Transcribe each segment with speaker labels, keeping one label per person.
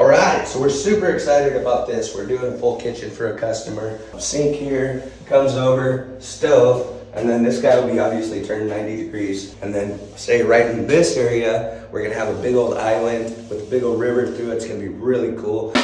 Speaker 1: All right, so we're super excited about this. We're doing a full kitchen for a customer. Sink here, comes over, stove, and then this guy will be obviously turned 90 degrees. And then say right in this area, we're gonna have a big old island with a big old river through it. It's gonna be really cool.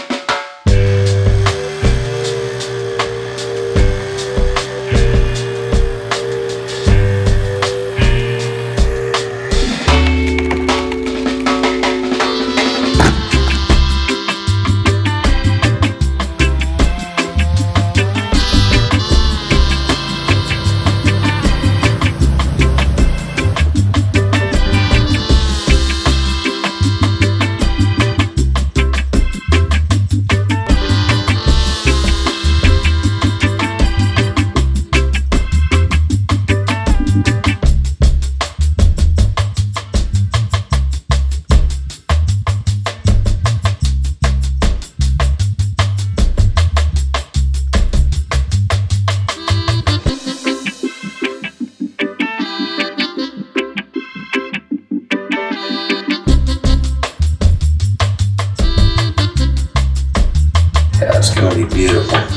Speaker 1: Be beautiful.